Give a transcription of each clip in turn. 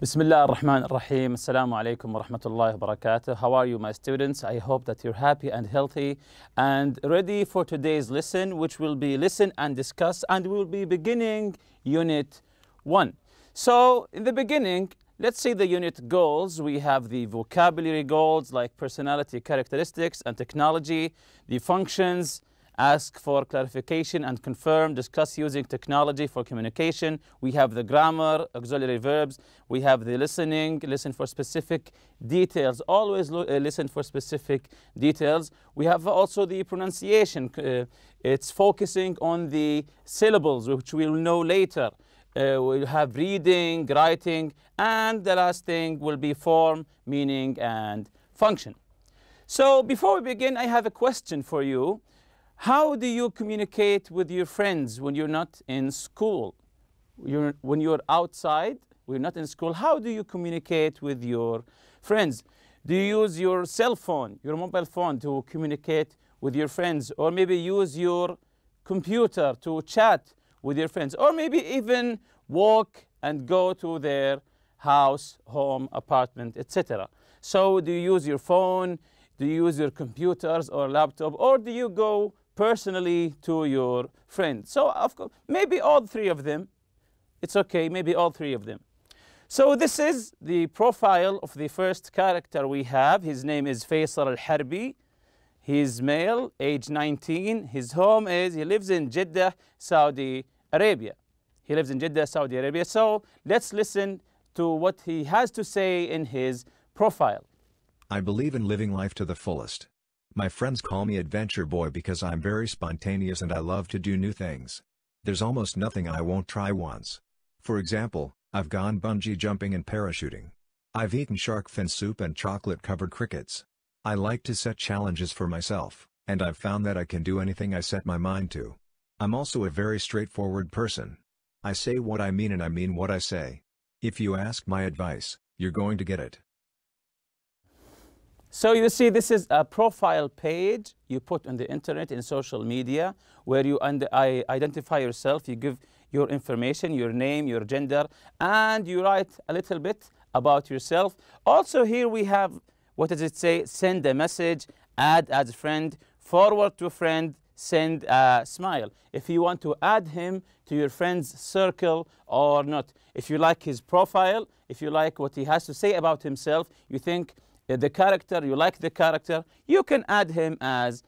Bismillah ar-Rahman ar-Rahim. Assalamu alaikum wa rahmatullahi wa barakatuh. How are you, my students? I hope that you're happy and healthy and ready for today's lesson, which will be listen and discuss, and we will be beginning Unit 1. So, in the beginning, let's see the unit goals. We have the vocabulary goals like personality characteristics and technology, the functions, ask for clarification and confirm, discuss using technology for communication. We have the grammar, auxiliary verbs. We have the listening, listen for specific details. Always uh, listen for specific details. We have also the pronunciation. Uh, it's focusing on the syllables, which we'll know later. Uh, we'll have reading, writing, and the last thing will be form, meaning, and function. So before we begin, I have a question for you. How do you communicate with your friends when you're not in school? You're, when you're outside, we're not in school, how do you communicate with your friends? Do you use your cell phone, your mobile phone to communicate with your friends? Or maybe use your computer to chat with your friends? Or maybe even walk and go to their house, home, apartment, etc. So do you use your phone? Do you use your computers or laptop? Or do you go personally to your friend. So of course, maybe all three of them. It's okay, maybe all three of them. So this is the profile of the first character we have. His name is Faisal al-Harbi. He's male, age 19. His home is, he lives in Jeddah, Saudi Arabia. He lives in Jeddah, Saudi Arabia. So let's listen to what he has to say in his profile. I believe in living life to the fullest. My friends call me Adventure Boy because I'm very spontaneous and I love to do new things. There's almost nothing I won't try once. For example, I've gone bungee jumping and parachuting. I've eaten shark fin soup and chocolate-covered crickets. I like to set challenges for myself, and I've found that I can do anything I set my mind to. I'm also a very straightforward person. I say what I mean and I mean what I say. If you ask my advice, you're going to get it. So you see, this is a profile page you put on the internet in social media where you identify yourself, you give your information, your name, your gender, and you write a little bit about yourself. Also here we have, what does it say? Send a message, add as friend, forward to a friend, send a smile. If you want to add him to your friend's circle or not. If you like his profile, if you like what he has to say about himself, you think the character, you like the character, you can add him as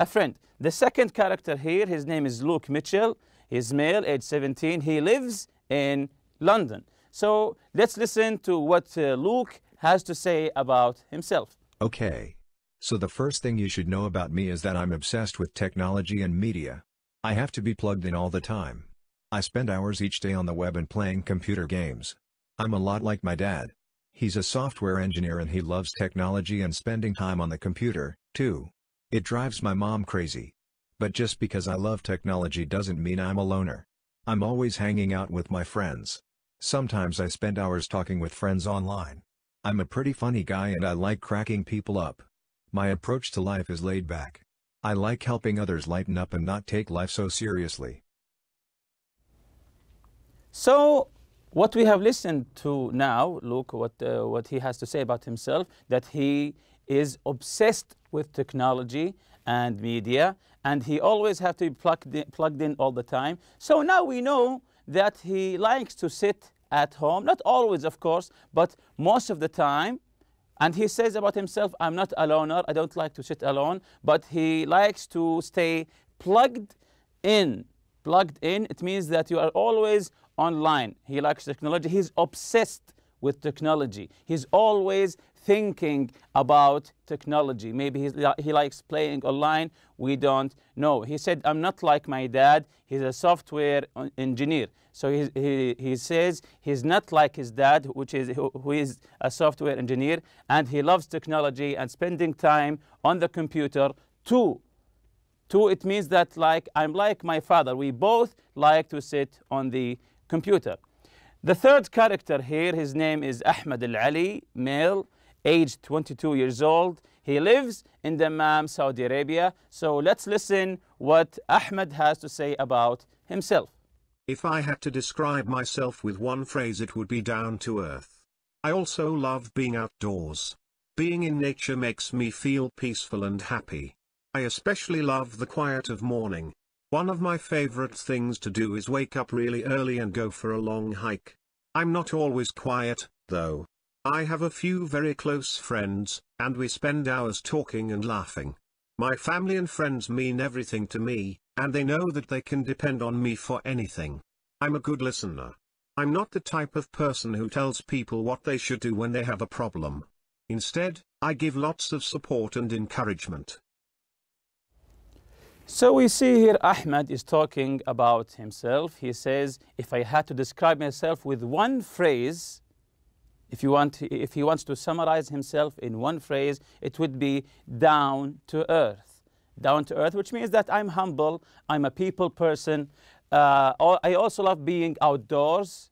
a friend. The second character here, his name is Luke Mitchell. He's male, age 17. He lives in London. So let's listen to what uh, Luke has to say about himself. Okay. So the first thing you should know about me is that I'm obsessed with technology and media. I have to be plugged in all the time. I spend hours each day on the web and playing computer games. I'm a lot like my dad. He's a software engineer and he loves technology and spending time on the computer, too. It drives my mom crazy. But just because I love technology doesn't mean I'm a loner. I'm always hanging out with my friends. Sometimes I spend hours talking with friends online. I'm a pretty funny guy and I like cracking people up. My approach to life is laid back. I like helping others lighten up and not take life so seriously. So, what we have listened to now, look what, uh, what he has to say about himself, that he is obsessed with technology and media, and he always have to be plugged in, plugged in all the time. So now we know that he likes to sit at home, not always, of course, but most of the time. And he says about himself, I'm not a loner, I don't like to sit alone, but he likes to stay plugged in. Plugged in, it means that you are always online. He likes technology. He's obsessed with technology. He's always thinking about technology. Maybe he likes playing online. We don't know. He said, I'm not like my dad. He's a software engineer. So he, he, he says he's not like his dad, which is, who, who is a software engineer, and he loves technology and spending time on the computer too. Two, it means that like I'm like my father. We both like to sit on the computer. The third character here, his name is Ahmed Al Ali, male, aged 22 years old. He lives in Dammam, Saudi Arabia. So let's listen what Ahmed has to say about himself. If I had to describe myself with one phrase, it would be down to earth. I also love being outdoors. Being in nature makes me feel peaceful and happy. I especially love the quiet of morning. One of my favorite things to do is wake up really early and go for a long hike. I'm not always quiet, though. I have a few very close friends, and we spend hours talking and laughing. My family and friends mean everything to me, and they know that they can depend on me for anything. I'm a good listener. I'm not the type of person who tells people what they should do when they have a problem. Instead, I give lots of support and encouragement. So we see here Ahmed is talking about himself. He says, if I had to describe myself with one phrase, if, you want, if he wants to summarize himself in one phrase, it would be down to earth. Down to earth, which means that I'm humble, I'm a people person. Uh, I also love being outdoors.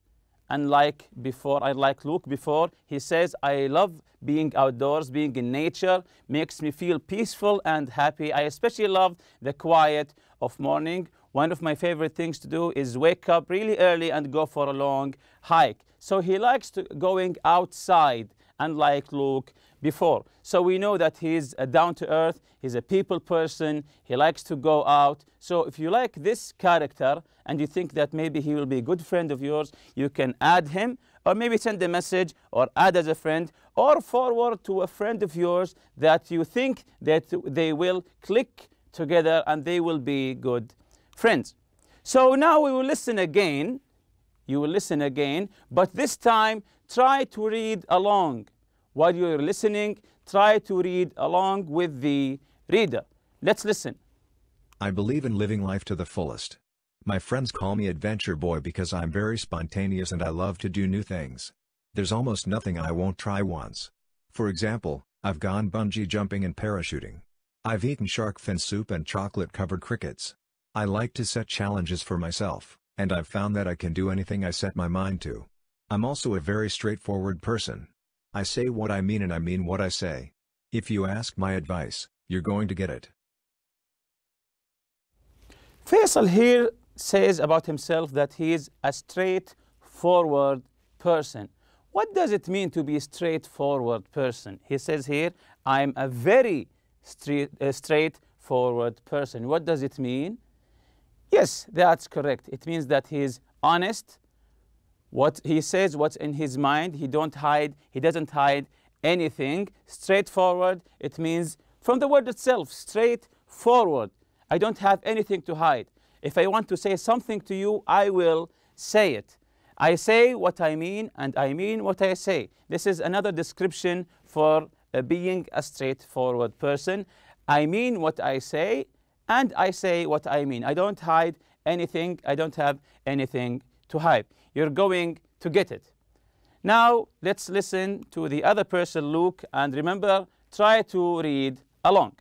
And like before, I like Luke before, he says, I love being outdoors, being in nature, makes me feel peaceful and happy. I especially love the quiet of morning. One of my favorite things to do is wake up really early and go for a long hike. So he likes to going outside, unlike Luke before. So we know that he's a down to earth, he's a people person, he likes to go out. So if you like this character and you think that maybe he will be a good friend of yours, you can add him or maybe send a message or add as a friend or forward to a friend of yours that you think that they will click together and they will be good friends. So now we will listen again. You will listen again, but this time try to read along. While you're listening, try to read along with the reader. Let's listen. I believe in living life to the fullest. My friends call me Adventure Boy because I'm very spontaneous and I love to do new things. There's almost nothing I won't try once. For example, I've gone bungee jumping and parachuting. I've eaten shark fin soup and chocolate-covered crickets. I like to set challenges for myself, and I've found that I can do anything I set my mind to. I'm also a very straightforward person. I say what I mean and I mean what I say. If you ask my advice, you're going to get it. Faisal here says about himself that he is a straightforward person. What does it mean to be a straightforward person? He says here, I'm a very straight, uh, straightforward person. What does it mean? Yes, that's correct. It means that he is honest. What he says, what's in his mind, he don't hide, he doesn't hide anything. Straightforward, it means from the word itself, straightforward. I don't have anything to hide. If I want to say something to you, I will say it. I say what I mean and I mean what I say. This is another description for uh, being a straightforward person. I mean what I say and I say what I mean. I don't hide anything. I don't have anything to hide. You're going to get it. Now let's listen to the other person, Luke, and remember, try to read along.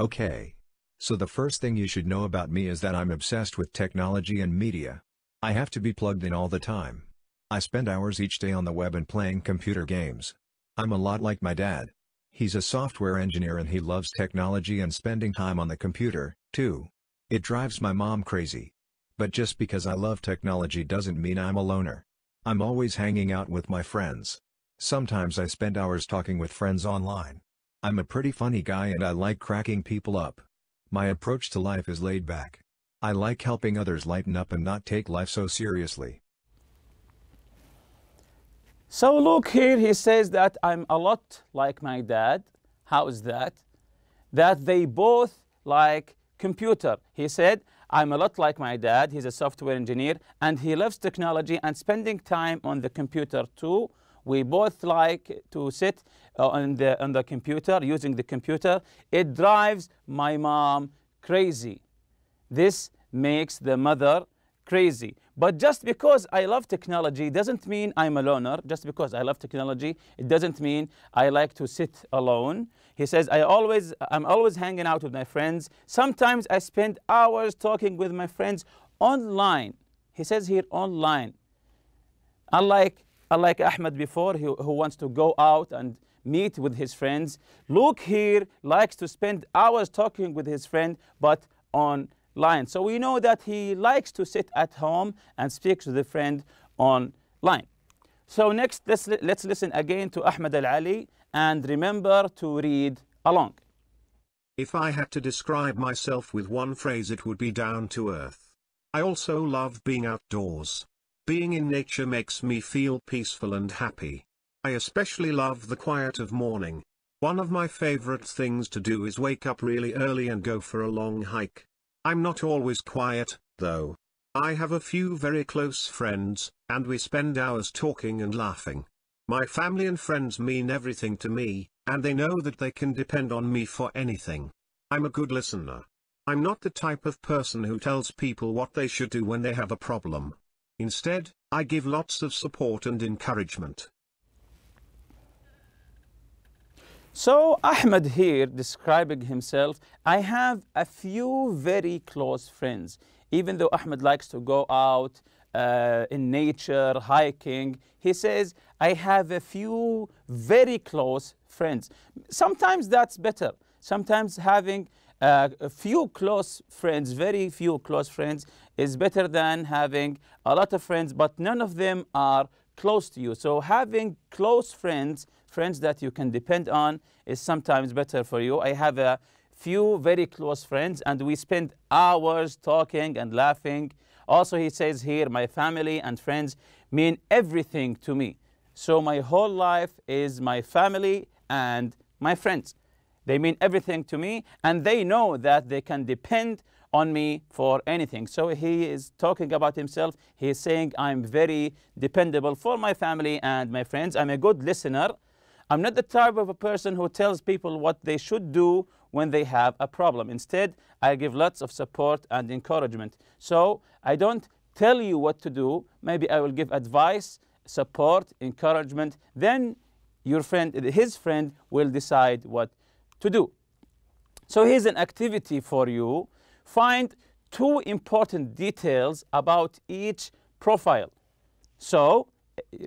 Okay. So the first thing you should know about me is that I'm obsessed with technology and media. I have to be plugged in all the time. I spend hours each day on the web and playing computer games. I'm a lot like my dad. He's a software engineer and he loves technology and spending time on the computer, too. It drives my mom crazy. But just because I love technology doesn't mean I'm a loner. I'm always hanging out with my friends. Sometimes I spend hours talking with friends online. I'm a pretty funny guy and I like cracking people up. My approach to life is laid back. I like helping others lighten up and not take life so seriously. So look here, he says that I'm a lot like my dad. How is that? That they both like computer. He said, I'm a lot like my dad. He's a software engineer and he loves technology and spending time on the computer too. We both like to sit uh, on, the, on the computer, using the computer. It drives my mom crazy. This makes the mother crazy. But just because I love technology doesn't mean I'm a loner. Just because I love technology, it doesn't mean I like to sit alone. He says, I always, I'm always hanging out with my friends. Sometimes I spend hours talking with my friends online. He says here online. Unlike unlike Ahmed before, who, who wants to go out and meet with his friends. Luke here likes to spend hours talking with his friend, but online. So we know that he likes to sit at home and speak to the friend online. So next, let's, let's listen again to Ahmed Al-Ali and remember to read along. If I had to describe myself with one phrase it would be down to earth. I also love being outdoors. Being in nature makes me feel peaceful and happy. I especially love the quiet of morning. One of my favorite things to do is wake up really early and go for a long hike. I'm not always quiet, though. I have a few very close friends, and we spend hours talking and laughing. My family and friends mean everything to me, and they know that they can depend on me for anything. I'm a good listener. I'm not the type of person who tells people what they should do when they have a problem. Instead, I give lots of support and encouragement. So Ahmed here describing himself, I have a few very close friends. Even though Ahmed likes to go out uh, in nature, hiking, he says, I have a few very close friends. Sometimes that's better. Sometimes having uh, a few close friends, very few close friends, is better than having a lot of friends, but none of them are close to you. So having close friends, friends that you can depend on, is sometimes better for you. I have a few very close friends, and we spend hours talking and laughing. Also, he says here, my family and friends mean everything to me. So my whole life is my family and my friends. They mean everything to me, and they know that they can depend on me for anything. So he is talking about himself. He is saying, I'm very dependable for my family and my friends. I'm a good listener. I'm not the type of a person who tells people what they should do when they have a problem. Instead, I give lots of support and encouragement. So I don't tell you what to do. Maybe I will give advice, support, encouragement. Then your friend, his friend, will decide what to do. So here's an activity for you. Find two important details about each profile. So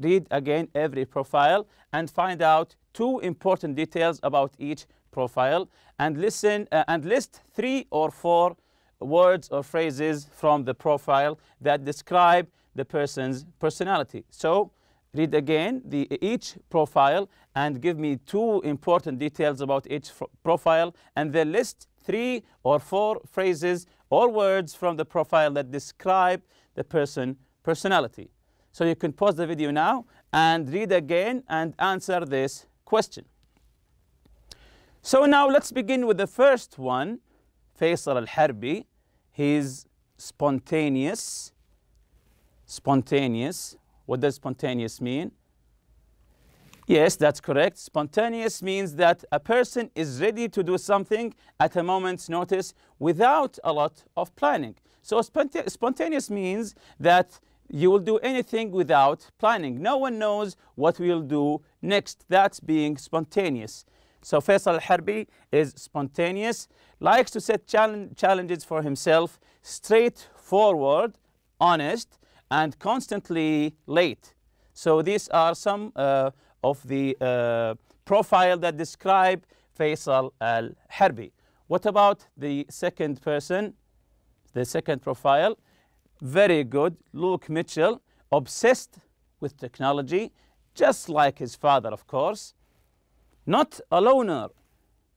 read again every profile and find out two important details about each profile and listen uh, and list three or four words or phrases from the profile that describe the person's personality. So read again the, each profile and give me two important details about each profile and then list three or four phrases or words from the profile that describe the person personality. So you can pause the video now and read again and answer this question. So now let's begin with the first one, Faisal al-Harbi. He's spontaneous. Spontaneous. What does spontaneous mean? Yes, that's correct. Spontaneous means that a person is ready to do something at a moment's notice without a lot of planning. So spontaneous means that you will do anything without planning. No one knows what we'll do next. That's being spontaneous. So Faisal al-Harbi is spontaneous, likes to set challenge, challenges for himself, straightforward, honest, and constantly late. So these are some uh, of the uh, profile that describe Faisal al-Harbi. What about the second person, the second profile? Very good, Luke Mitchell, obsessed with technology, just like his father, of course. Not a loner.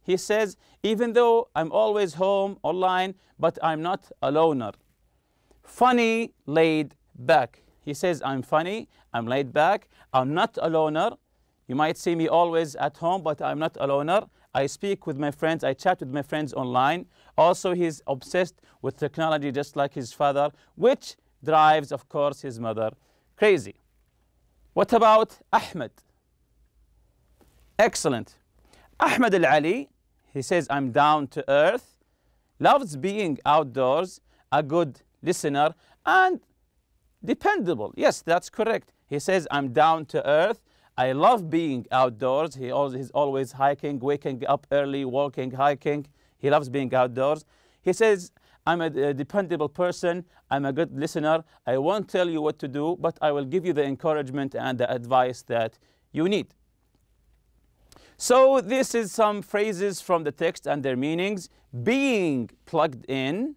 He says, even though I'm always home online, but I'm not a loner. Funny, laid back. He says, I'm funny, I'm laid back, I'm not a loner. You might see me always at home, but I'm not a loner. I speak with my friends, I chat with my friends online. Also, he's obsessed with technology just like his father, which drives, of course, his mother crazy. What about Ahmed? Excellent. Ahmed Al Ali, he says, I'm down to earth, loves being outdoors, a good listener, and dependable. Yes, that's correct. He says, I'm down to earth. I love being outdoors. He always, he's always hiking, waking up early, walking, hiking. He loves being outdoors. He says, I'm a, a, dependable person. I'm a good listener. I won't tell you what to do, but I will give you the encouragement and the advice that you need. So this is some phrases from the text and their meanings. Being plugged in,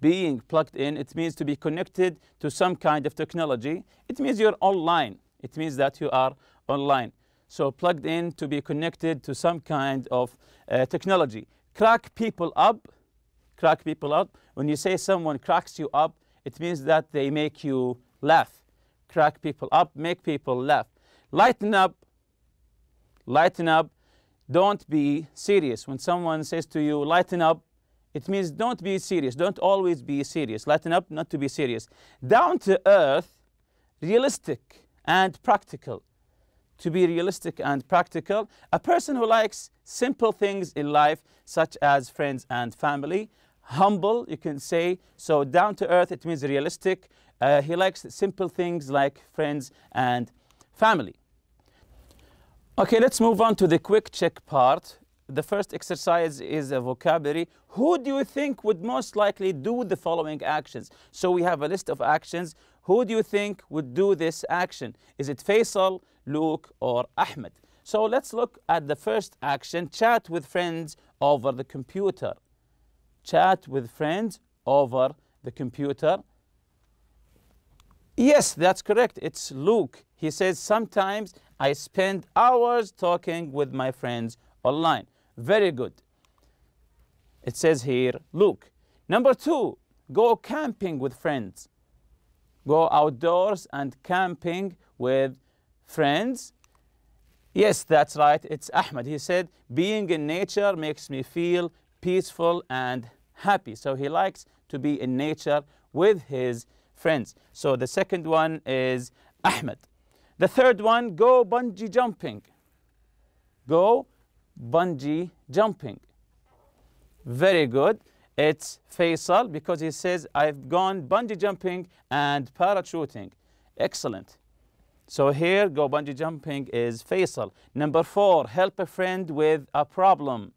being plugged in, it means to be connected to some kind of technology. It means you're online It means that you are online. So plugged in to be connected to some kind of uh, technology. Crack people up. Crack people up. When you say someone cracks you up, it means that they make you laugh. Crack people up, make people laugh. Lighten up. Lighten up. Don't be serious. When someone says to you, lighten up, it means don't be serious. Don't always be serious. Lighten up, not to be serious. Down to earth, realistic and practical. To be realistic and practical. A person who likes simple things in life, such as friends and family. Humble, you can say. So down to earth, it means realistic. Uh, he likes simple things like friends and family. Okay, let's move on to the quick check part. The first exercise is a vocabulary. Who do you think would most likely do the following actions? So we have a list of actions. Who do you think would do this action? Is it Faisal, Luke, or Ahmed? So let's look at the first action, chat with friends over the computer. Chat with friends over the computer. Yes, that's correct. It's Luke. He says, sometimes I spend hours talking with my friends online. Very good. It says here, Luke. Number two, go camping with friends. Go outdoors and camping with friends. Yes, that's right. It's Ahmed. He said, being in nature makes me feel peaceful and happy. So he likes to be in nature with his friends. So the second one is Ahmed. The third one, go bungee jumping. Go bungee jumping. Very good. It's Faisal because he says, I've gone bungee jumping and parachuting. Excellent. So here, go bungee jumping is Faisal. Number four, help a friend with a problem.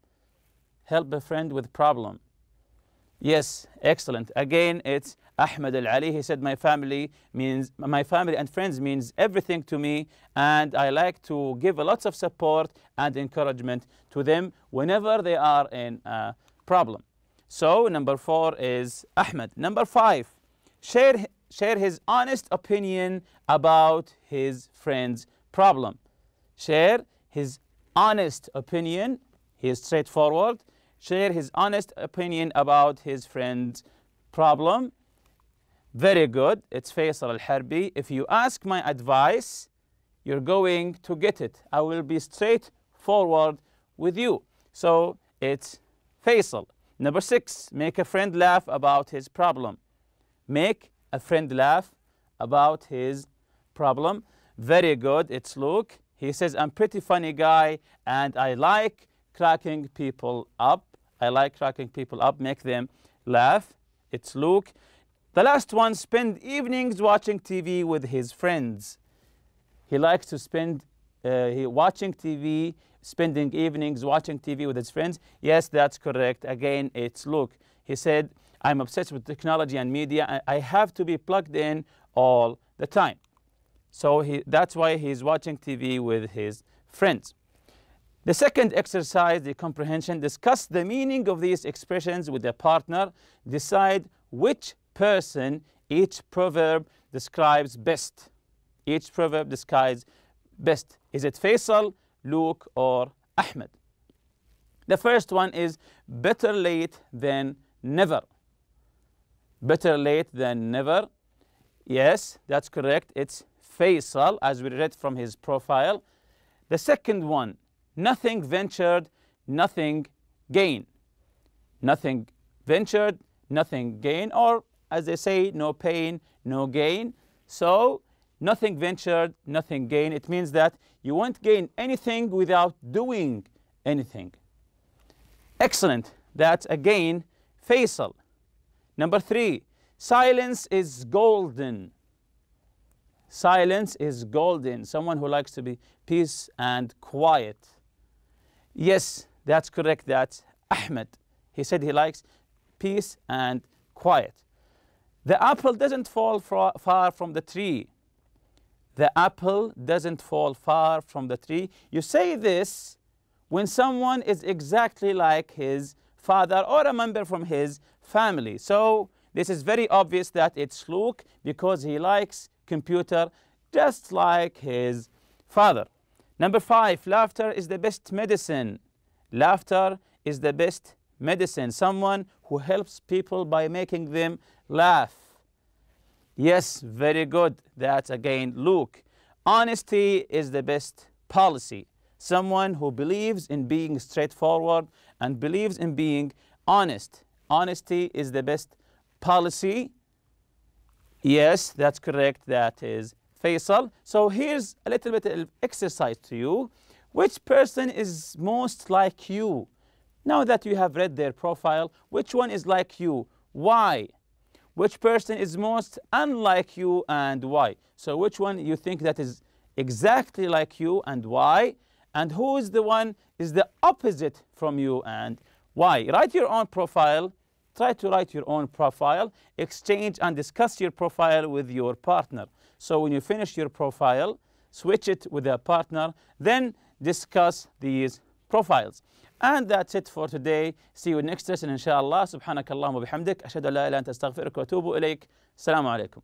Help a friend with problem. Yes, excellent. Again, it's Ahmed Al Ali. He said, My family means my family and friends means everything to me, and I like to give lots of support and encouragement to them whenever they are in a problem. So number four is Ahmed. Number five, share share his honest opinion about his friend's problem. Share his honest opinion. He is straightforward share his honest opinion about his friend's problem. Very good. It's Faisal Al Harbi. If you ask my advice, you're going to get it. I will be straightforward with you. So it's Faisal. Number six, make a friend laugh about his problem. Make a friend laugh about his problem. Very good. It's Luke. He says, I'm pretty funny guy and I like cracking people up. I like cracking people up, make them laugh. It's Luke. The last one, spend evenings watching TV with his friends. He likes to spend uh, he, watching TV, spending evenings watching TV with his friends. Yes, that's correct. Again, it's Luke. He said, I'm obsessed with technology and media. I have to be plugged in all the time. So he, that's why he's watching TV with his friends. The second exercise, the comprehension, discuss the meaning of these expressions with a partner. Decide which person each proverb describes best. Each proverb describes best. Is it Faisal, Luke, or Ahmed? The first one is better late than never. Better late than never. Yes, that's correct. It's Faisal, as we read from his profile. The second one, nothing ventured, nothing gain. Nothing ventured, nothing gain, or as they say, no pain, no gain. So nothing ventured, nothing gain. It means that you won't gain anything without doing anything. Excellent. That's again Faisal. Number three, silence is golden. Silence is golden. Someone who likes to be peace and quiet. Yes, that's correct. That's Ahmed. He said he likes peace and quiet. The apple doesn't fall far from the tree. The apple doesn't fall far from the tree. You say this when someone is exactly like his father or a member from his family. So this is very obvious that it's Luke because he likes computer just like his father. Number five, laughter is the best medicine. Laughter is the best medicine. Someone who helps people by making them laugh. Yes, very good. That's again Luke. Honesty is the best policy. Someone who believes in being straightforward and believes in being honest. Honesty is the best policy. Yes, that's correct. That is Faisal. So here's a little bit of exercise to you. Which person is most like you? Now that you have read their profile, which one is like you? Why? Which person is most unlike you and why? So which one you think that is exactly like you and why? And who is the one is the opposite from you and why? Write your own profile try to write your own profile, exchange and discuss your profile with your partner. So when you finish your profile, switch it with a partner, then discuss these profiles. And that's it for today. See you next lesson, inshallah. Subhanak Allahumma bihamdik. ashadu la ilaha anta astaghfiruka wa atubu ilaik. Assalamu alaikum.